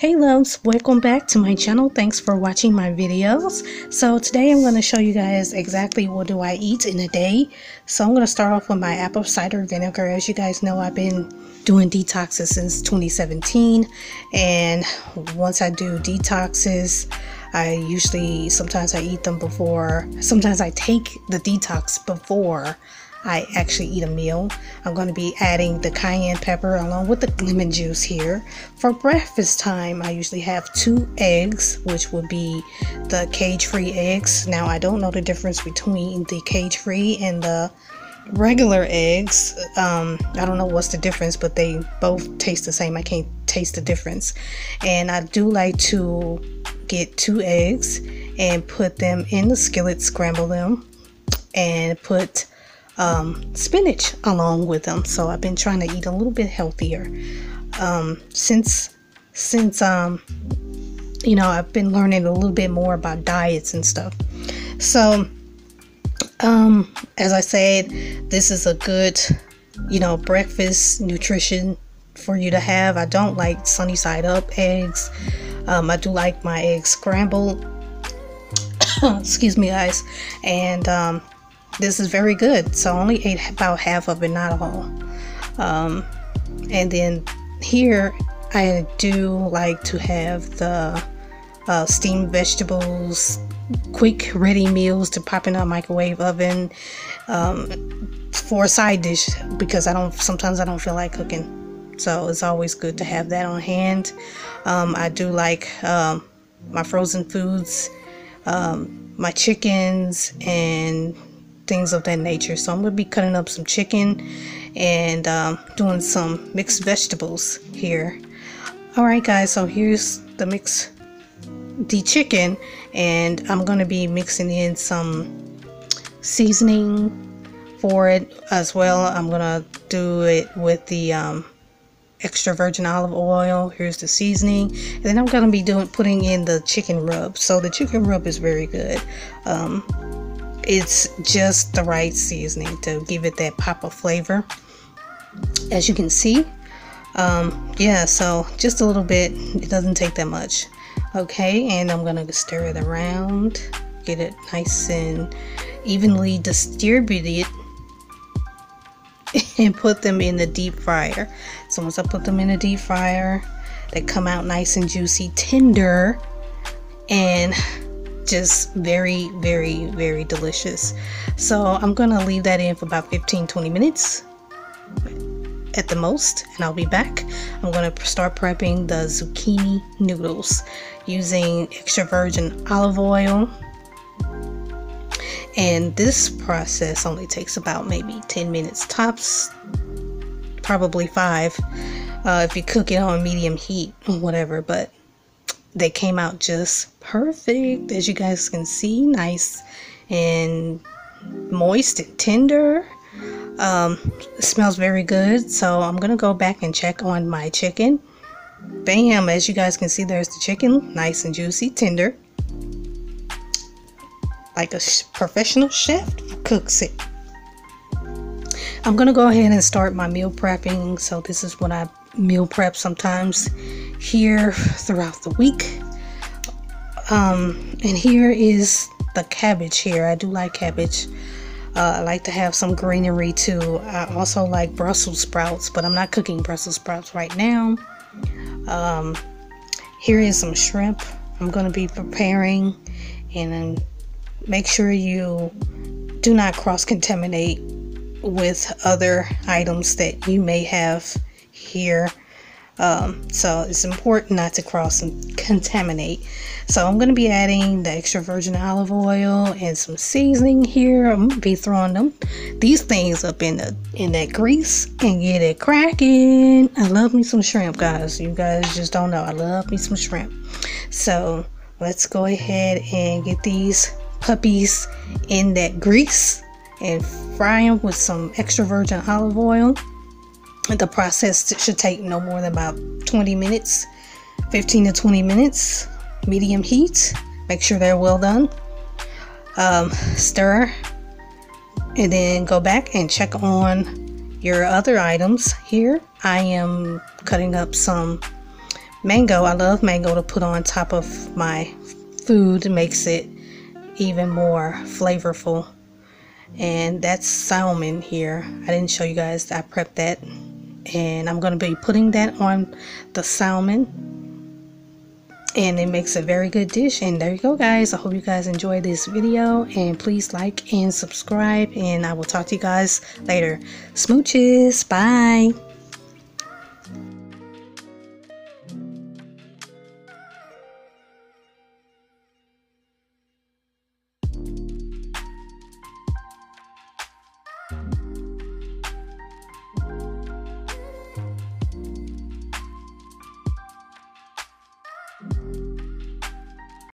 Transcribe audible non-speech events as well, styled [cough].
Hey loves, welcome back to my channel. Thanks for watching my videos. So today I'm going to show you guys exactly what do I eat in a day. So I'm going to start off with my apple cider vinegar. As you guys know, I've been doing detoxes since 2017 and once I do detoxes, I usually sometimes I eat them before, sometimes I take the detox before I actually eat a meal. I'm going to be adding the cayenne pepper along with the lemon juice here. For breakfast time, I usually have two eggs, which would be the cage free eggs. Now, I don't know the difference between the cage free and the regular eggs. Um, I don't know what's the difference, but they both taste the same. I can't taste the difference. And I do like to get two eggs and put them in the skillet, scramble them, and put um, spinach along with them. So I've been trying to eat a little bit healthier um, since since um, you know I've been learning a little bit more about diets and stuff. So um, as I said, this is a good you know breakfast nutrition for you to have. I don't like sunny side up eggs. Um, I do like my eggs scrambled. [coughs] Excuse me, guys. And um, this is very good. So I only ate about half of it, not all. Um, and then here I do like to have the uh, steamed vegetables, quick ready meals to pop in a microwave oven um, for a side dish because I don't sometimes I don't feel like cooking. So it's always good to have that on hand. Um, I do like um, my frozen foods, um, my chickens, and things of that nature. So I'm going to be cutting up some chicken and um, doing some mixed vegetables here. Alright guys, so here's the mix, the chicken and I'm going to be mixing in some seasoning for it as well. I'm going to do it with the um, extra virgin olive oil. Here's the seasoning. And then I'm going to be doing putting in the chicken rub. So the chicken rub is very good. Um, it's just the right seasoning to give it that pop of flavor. As you can see um, yeah so just a little bit it doesn't take that much okay? And I'm gonna stir it around get it nice and evenly distributed [laughs] and put them in the deep fryer. So once I put them in the deep fryer they come out nice and juicy tender and just very very very delicious. So i'm gonna leave that in for about 15 20 minutes at the most and i'll be back. I'm gonna start prepping the zucchini noodles using extra virgin olive oil. And this process only takes about maybe 10 minutes tops probably five uh, if you cook it on medium heat or whatever but they came out just perfect as you guys can see nice and moist and tender. Um, smells very good so I'm gonna go back and check on my chicken. Bam as you guys can see there's the chicken nice and juicy tender. Like a professional chef cooks it. I'm gonna go ahead and start my meal prepping. So this is what I meal prep sometimes here throughout the week. Um, and here is the cabbage here. I do like cabbage. Uh, I like to have some greenery too. I also like Brussels sprouts, but I'm not cooking Brussels sprouts right now. Um, here is some shrimp I'm going to be preparing. And make sure you do not cross contaminate with other items that you may have here. Um, so it's important not to cross and contaminate. So I'm going to be adding the extra virgin olive oil and some seasoning here. I'm going to be throwing them these things up in the in that grease and get it cracking. I love me some shrimp, guys. You guys just don't know. I love me some shrimp. So let's go ahead and get these puppies in that grease and fry them with some extra virgin olive oil the process should take no more than about 20 minutes 15 to 20 minutes medium heat make sure they're well done um, stir and then go back and check on your other items here I am cutting up some mango. I love mango to put on top of my food. Makes it even more flavorful. And that's salmon here. I didn't show you guys. I prepped that. And I'm going to be putting that on the salmon. And it makes a very good dish. And there you go guys. I hope you guys enjoyed this video. And please like and subscribe. And i will talk to you guys later. Smooches. Bye